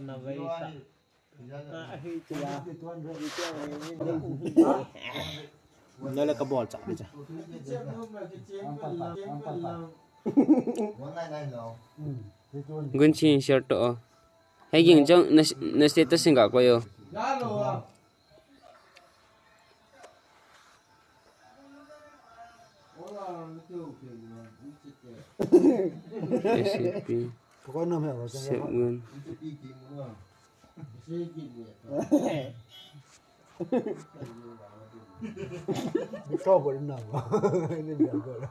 kena vesa. Nah, itu ya. Nó là cái bò chặt đi chả. gun chi shirt to hay ging chong na na status singa ko yo SCP Qual é o nome dela? Segundo. Não estou agora, não. Não agora.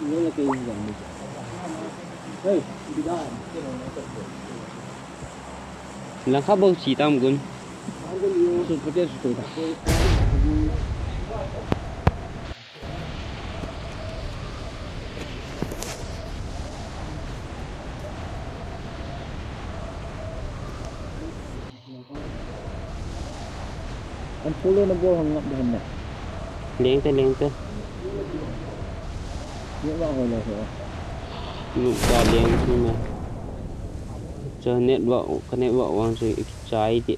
Nó là vậy? Hey, đi ra. lang kha bo chi tam gun poter su tota. Ang pulo na buo hanggang buhan na. leng te leng te Yung ba ako ka leng chi ma cho net vợ cái net vợ hoàng rồi trái chị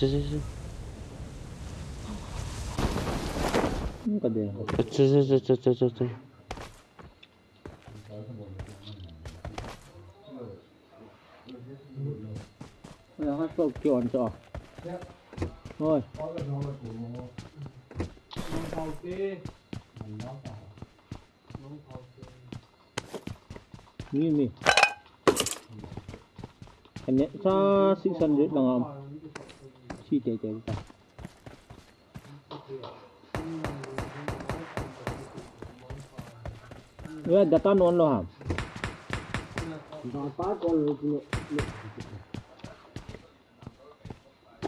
chứ chứ chứ Ang kada. chứ chứ chứ chứ chứ chứ chứ Ay, ang hasbog như này anh nhận ra sinh sản 600 lang am. chi tế tế ta. Ủa, đã ta non lo ham.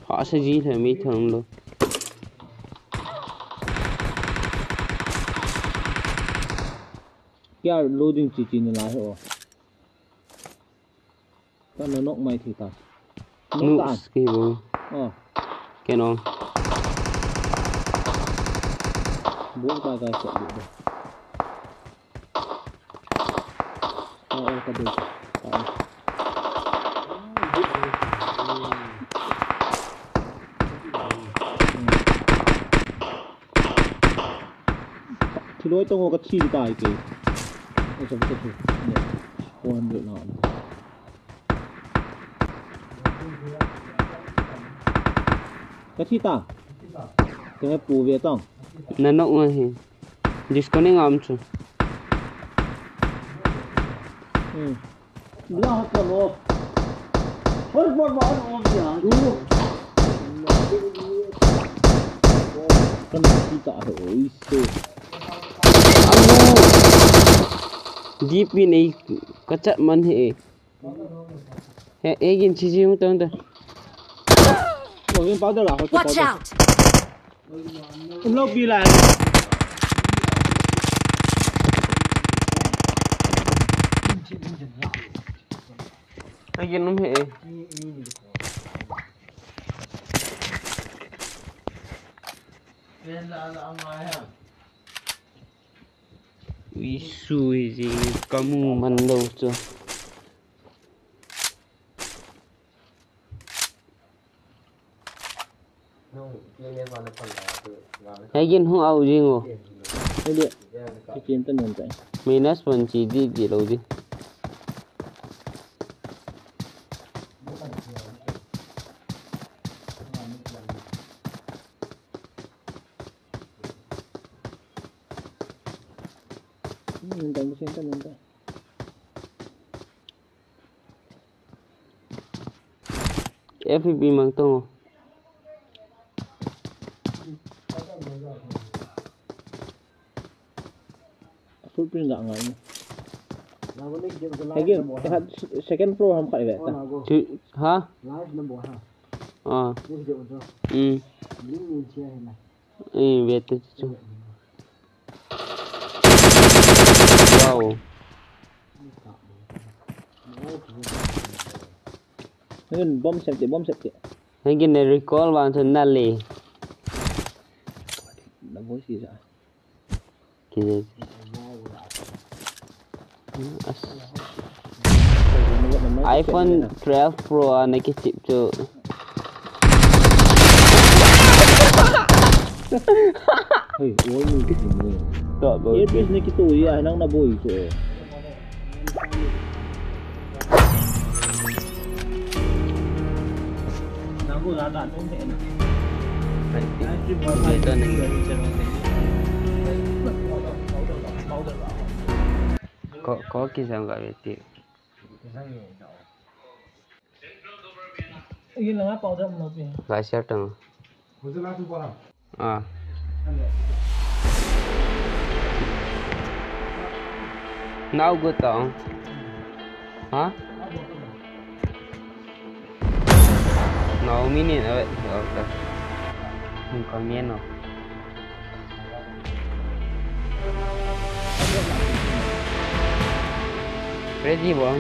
họ sẽ gì thì mấy thằng luôn क्या लोडिंग ची चीन ला हो ta nó nọ mày thì tao nu ski vô ờ cái nó bốn ba cái sợ được rồi ờ ờ ta được ờ thì lối tao ngồi cái chi tài kì Also wirklich Freunde laden. क्या चीता क्या मैं पूवे तो ना ना वो है जिसको नहीं आम चु मिला हाथ का लो और बार बार ओम जान कन्फ्यूज़ आ रहा है इससे deep in a kachat man he he egin chi chi hung tong da wo yin bao da la watch out lo bi la egin num he Hãy subscribe cho kênh Ghiền Mì Gõ Để không bỏ lỡ những video hấp dẫn quý xui gì có mù mần đâu chưa? Hay dân không ao riêng ngô hay điện cái kiếm tân mình chạy minus mình chỉ đi gì đâu đi mi sienta, mi sienta, mi sienta. एफ़ भी माँगता हूँ footprint dak ngai. Lagi dekat second pro ham kat vet. Ha? Live nombor ha. Ah. Hmm. Ini ni cia ni. Eh, vet tu. Ayun, bomb bom bomb safety. ni recall bang tu nali. Nelly. sih siya. Kita. iPhone 12 Pro ah, naki chip tu. Hei, oi, ni. Tak boleh. tu bis ni kita uya, nang naboi tu. Không thể nào. Vậy tên này có có cái sao gọi về pi. lại sao bao à nào good tao hả No, mini nữa vậy ok không có miếng nào Ready ba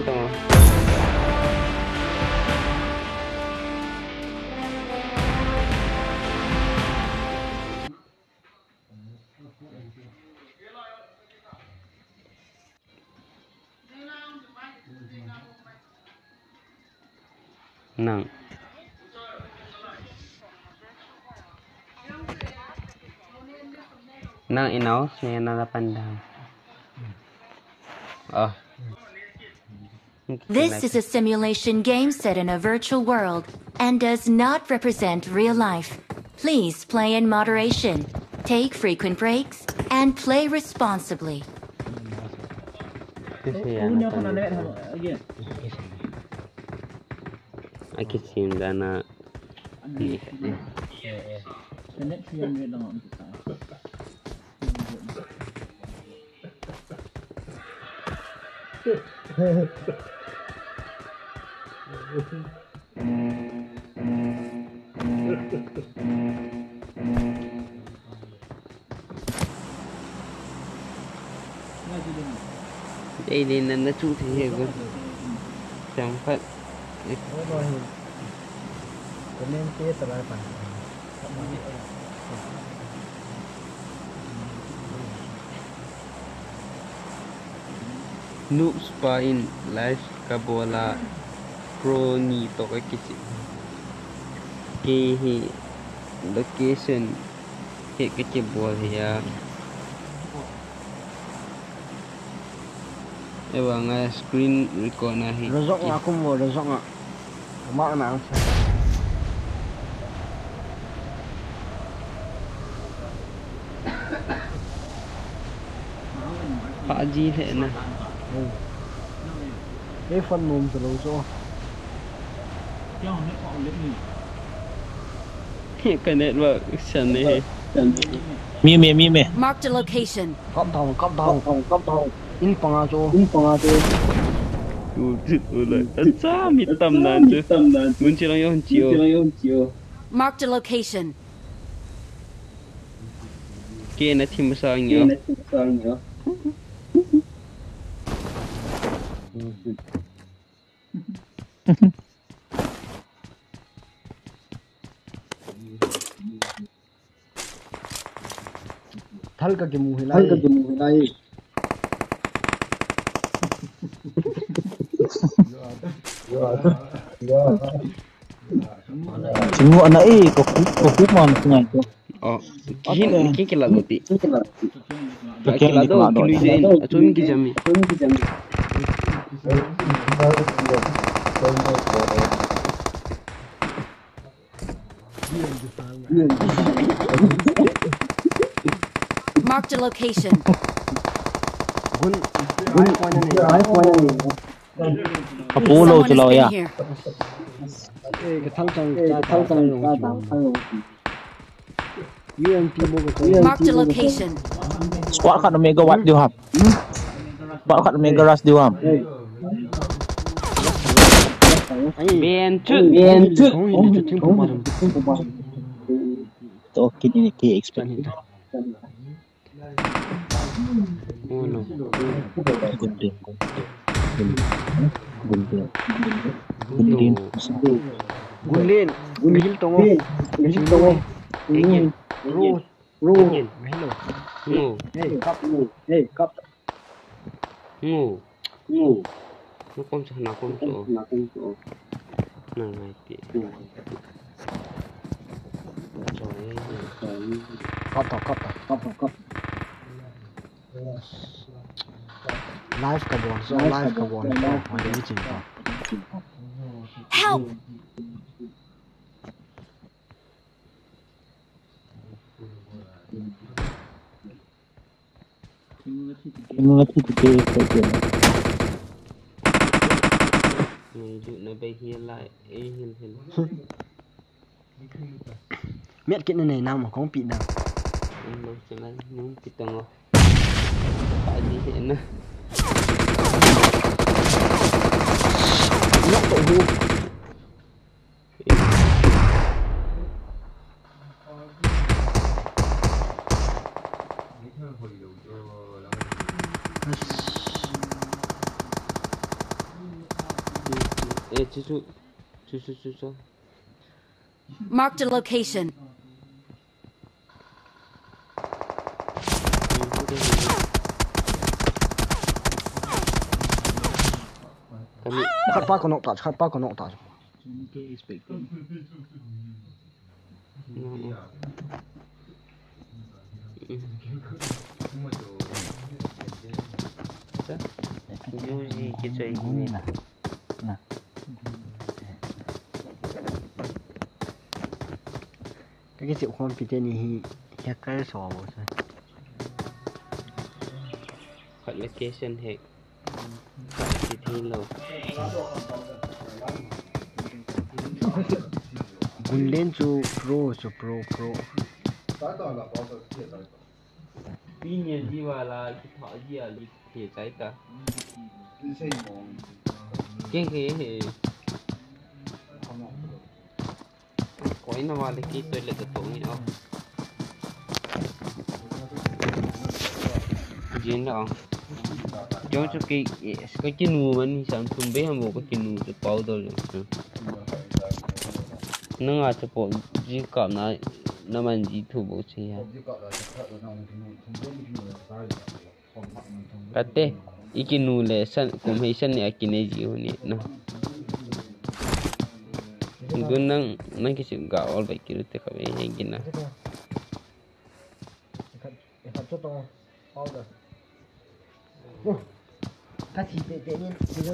Nang. Nang inaw siya nalapandang. Ah. This is a simulation game set in a virtual world and does not represent real life. Please play in moderation, take frequent breaks, and play responsibly. Punya kan ada kan lagi. Aki sim dana ni. Senet sih yang Đây đây là nó chú thế hiểu không chẳng phải Nó nói hình. Có nên chia tờ lại phần. Noob pa in live ka bola pro ni to ka kisi ke hi location he ke ke bol ya Ewa nga screen record na hi Rozok nga ako mo, rozok nga. Kumak na ang siya. pa the na Cái phần mồm từ lâu cho. Yang ni kau lihat ni. he ka network san ne Mi mi mi mi. Marked a location. Cóp thòng, cóp thòng, cóp thòng. in panga cho in panga cho tu tu tu lại cha mi tâm nan chứ tâm nan muốn chỉ là yon chiều chiều yong chiều Marked a location. kia nó thêm sao nhiều nhiều này sao good. थल का के मुँह हिलाए थल का के मुँह हिलाए Semua anak eh kau kau kumam sengai tu. Oh, kin kin kelak mati. Kin kelak. Kin kelak tu kilujen. Atuin kijami. Atuin kijami. Marked a location. Apollo to law, yeah. Marked a location. Squad kat Omega Watt diuhap. Squad kat Omega Rush diuhap. Bien có bao Tu kini ke expect. oh no Gunting. Gunting. Gunting. gun lên gun hil tong o bien bien đâu Ingin. ro ru Ingin. hello ngu hey ngu hey cấp ngu ngu Live ka buwan. So, live Help! Nó bay lại miết cái này nào mà không bị nào nó gì hiện nữa. Tội vu zo. Zo, zo, Het pakken Mark the location. Gaat pakken op dat, niet. pakken op dat. Muziek, zo, hier. Nou. Gì lah. cái cái chịu khoan bị tên này hacker sò bộ rồi Hot location hack Thì thi lâu gun lên chu pro chu pro pro Tuy nhiên gì mà là cái thọ gì à gì thì trái ta Cái cái thì कोई ना वाले की तो ले तो ही आओ। जिन आओ। जो चुके इसका कि नू मन ही सान तुम भी हम वो को कि नू तो पाव दो जो नंग आज तो पो जी का ना ना मन जी तो बो चाहिए कते इकी नू सन कुम्हे सन ने अकी ने जी होनी ना। Hôn nó gun nang nang cái sự gạo all vậy kiểu thế các bạn hay gina khát cho to bao giờ cái gì tệ tệ nhiên thì nó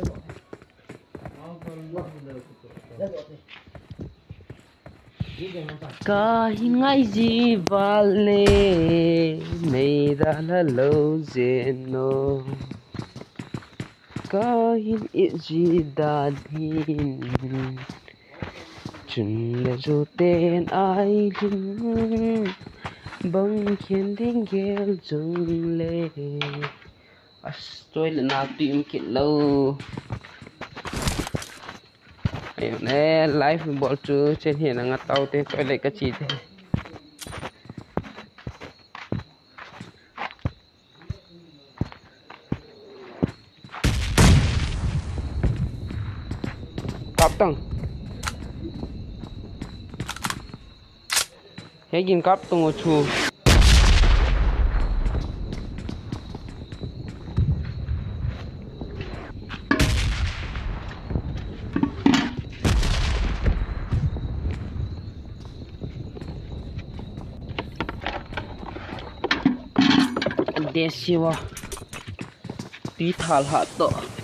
có ngày gì chừng tên ai linh băng khiến tình gheo dâng lệ As tôi là nào tìm kiện lâu Ayun eh, live ball chu trên hiện là ngắt tàu thế tôi lại cái gì thế cặp Yakin kap tunggu chu. Desiwa. Di thal hatok.